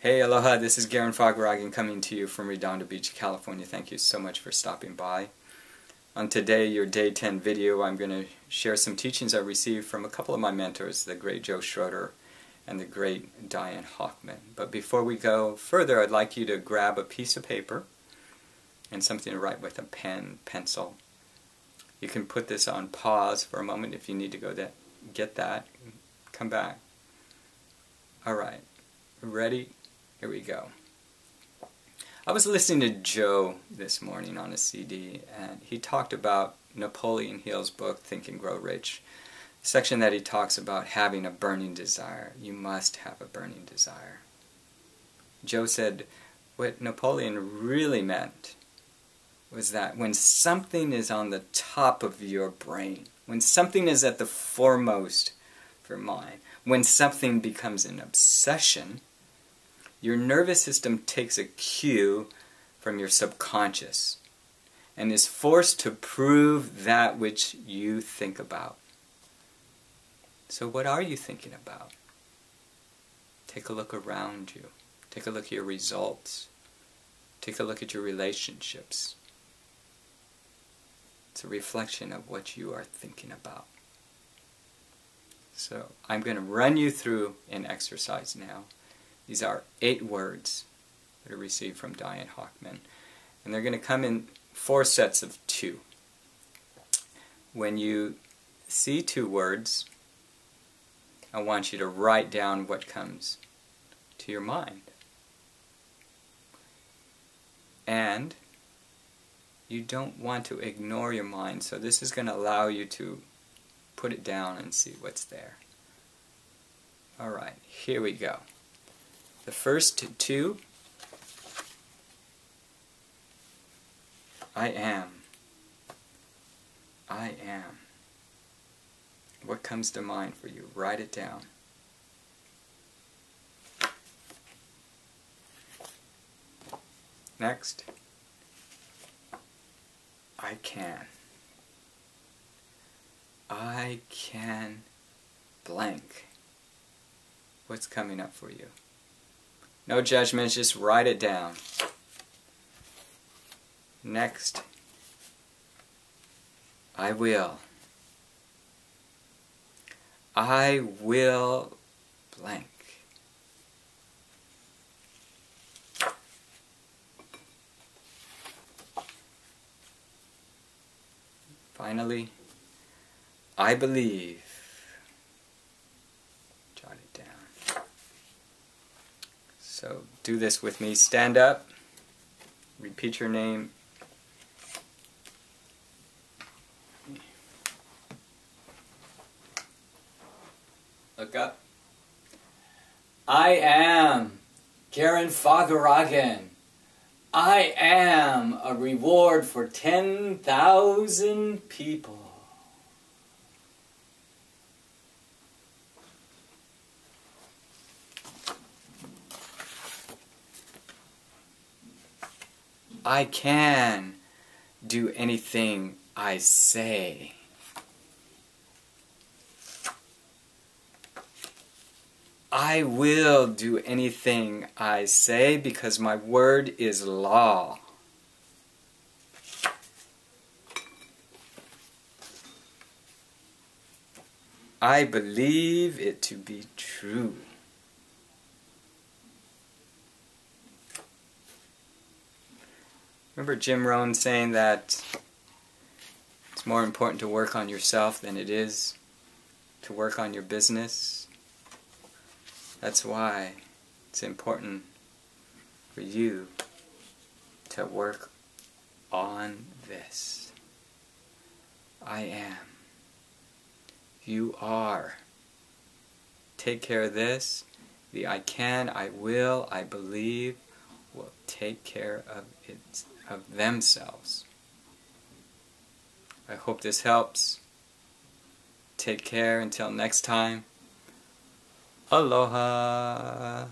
Hey, aloha, this is Garren Fagaragan coming to you from Redondo Beach, California. Thank you so much for stopping by. On today, your day 10 video, I'm going to share some teachings I received from a couple of my mentors, the great Joe Schroeder and the great Diane Hochman. But before we go further, I'd like you to grab a piece of paper and something to write with a pen, pencil. You can put this on pause for a moment if you need to go get that. Come back. Alright, ready? Here we go. I was listening to Joe this morning on a CD, and he talked about Napoleon Hill's book, Think and Grow Rich. section that he talks about having a burning desire. You must have a burning desire. Joe said what Napoleon really meant was that when something is on the top of your brain, when something is at the foremost for mind, when something becomes an obsession, your nervous system takes a cue from your subconscious and is forced to prove that which you think about. So, what are you thinking about? Take a look around you. Take a look at your results. Take a look at your relationships. It's a reflection of what you are thinking about. So, I'm going to run you through an exercise now. These are eight words that are received from Diane Hochman. And they're going to come in four sets of two. When you see two words, I want you to write down what comes to your mind. And you don't want to ignore your mind, so this is going to allow you to put it down and see what's there. Alright, here we go. The first two, I am. I am. What comes to mind for you? Write it down. Next, I can. I can blank. What's coming up for you? No judgments, just write it down. Next, I will. I will blank. Finally, I believe. So do this with me. Stand up. Repeat your name. Look up. I am Garren Fagaragan. I am a reward for 10,000 people. I can do anything I say. I will do anything I say because my word is law. I believe it to be true. Remember Jim Rohn saying that it's more important to work on yourself than it is to work on your business? That's why it's important for you to work on this. I am. You are. Take care of this. The I can, I will, I believe will take care of its of themselves. I hope this helps. Take care until next time. Aloha.